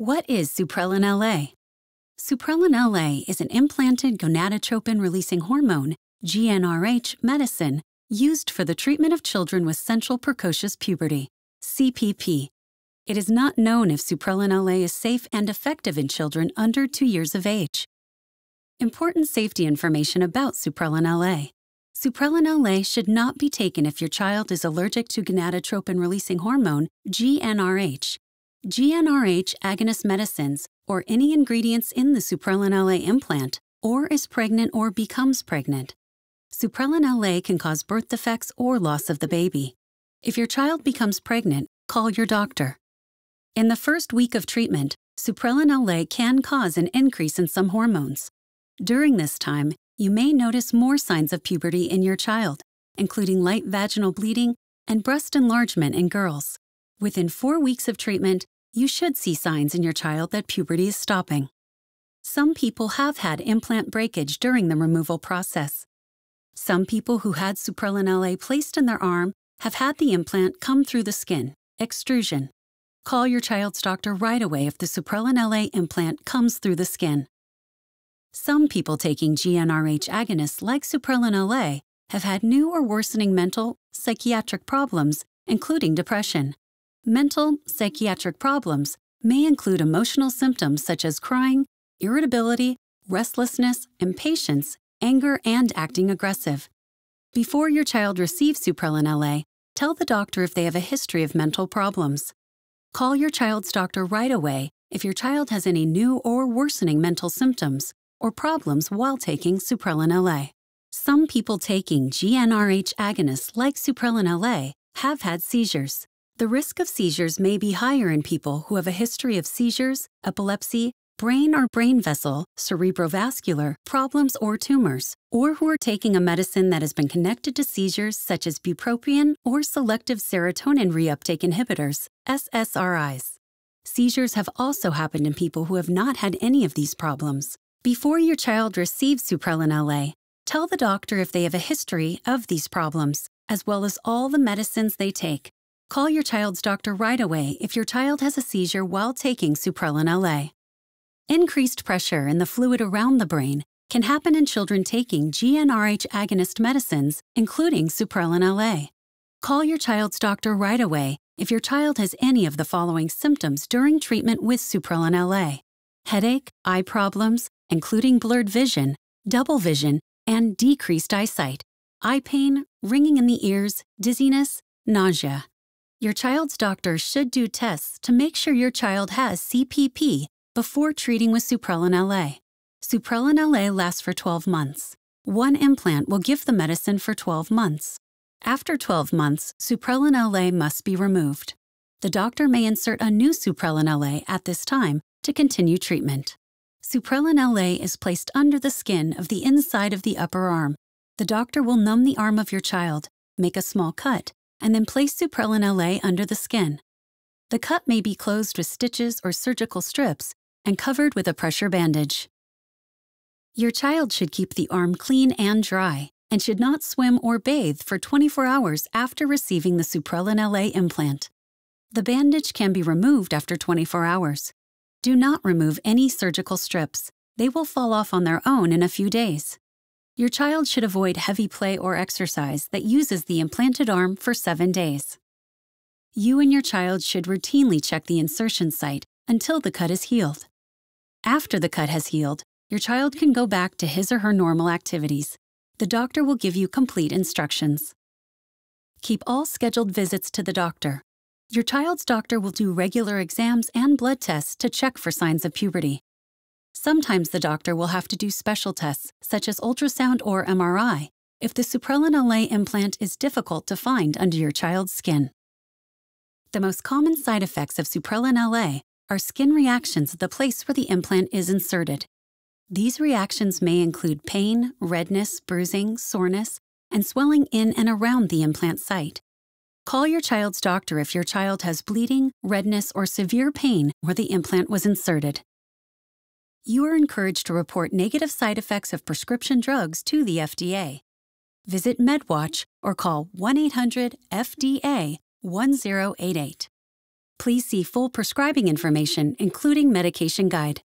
What is Supprelin LA? Supprelin LA is an implanted gonadotropin releasing hormone, GnRH, medicine used for the treatment of children with central precocious puberty, CPP. It is not known if Supprelin LA is safe and effective in children under 2 years of age. Important safety information about Supprelin LA. Supprelin LA should not be taken if your child is allergic to gonadotropin releasing hormone, GnRH. GnRH agonist medicines, or any ingredients in the Supprelin LA implant, or is pregnant or becomes pregnant. Supprelin LA can cause birth defects or loss of the baby. If your child becomes pregnant, call your doctor. In the first week of treatment, Supprelin LA can cause an increase in some hormones. During this time, you may notice more signs of puberty in your child, including light vaginal bleeding and breast enlargement in girls. Within four weeks of treatment, you should see signs in your child that puberty is stopping. Some people have had implant breakage during the removal process. Some people who had Supprelin LA placed in their arm have had the implant come through the skin, extrusion. Call your child's doctor right away if the Supprelin LA implant comes through the skin. Some people taking GnRH agonists like Supprelin LA have had new or worsening mental, psychiatric problems, including depression. Mental, psychiatric problems may include emotional symptoms such as crying, irritability, restlessness, impatience, anger, and acting aggressive. Before your child receives Supprelin LA, tell the doctor if they have a history of mental problems. Call your child's doctor right away if your child has any new or worsening mental symptoms or problems while taking Supprelin LA. Some people taking GnRH agonists like Supprelin LA have had seizures. The risk of seizures may be higher in people who have a history of seizures, epilepsy, brain or brain vessel, cerebrovascular problems or tumors, or who are taking a medicine that has been connected to seizures such as bupropion or selective serotonin reuptake inhibitors, SSRIs. Seizures have also happened in people who have not had any of these problems. Before your child receives Supprelin LA, tell the doctor if they have a history of these problems, as well as all the medicines they take. Call your child's doctor right away if your child has a seizure while taking Supprelin LA. Increased pressure in the fluid around the brain can happen in children taking GnRH agonist medicines, including Supprelin LA. Call your child's doctor right away if your child has any of the following symptoms during treatment with Supprelin LA headache, eye problems, including blurred vision, double vision, and decreased eyesight, eye pain, ringing in the ears, dizziness, nausea. Your child's doctor should do tests to make sure your child has CPP before treating with Supprelin LA. Supprelin LA lasts for 12 months. One implant will give the medicine for 12 months. After 12 months, Supprelin LA must be removed. The doctor may insert a new Supprelin LA at this time to continue treatment. Supprelin LA is placed under the skin of the inside of the upper arm. The doctor will numb the arm of your child, make a small cut, and then place Supprelin LA under the skin. The cut may be closed with stitches or surgical strips and covered with a pressure bandage. Your child should keep the arm clean and dry and should not swim or bathe for 24 hours after receiving the Supprelin LA implant. The bandage can be removed after 24 hours. Do not remove any surgical strips. They will fall off on their own in a few days. Your child should avoid heavy play or exercise that uses the implanted arm for seven days. You and your child should routinely check the insertion site until the cut is healed. After the cut has healed, your child can go back to his or her normal activities. The doctor will give you complete instructions. Keep all scheduled visits to the doctor. Your child's doctor will do regular exams and blood tests to check for signs of puberty. Sometimes the doctor will have to do special tests, such as ultrasound or MRI, if the Supprelin LA implant is difficult to find under your child's skin. The most common side effects of Supprelin LA are skin reactions at the place where the implant is inserted. These reactions may include pain, redness, bruising, soreness, and swelling in and around the implant site. Call your child's doctor if your child has bleeding, redness, or severe pain where the implant was inserted. You are encouraged to report negative side effects of prescription drugs to the FDA. Visit MedWatch or call 1 800 FDA 1088. Please see full prescribing information, including medication guide.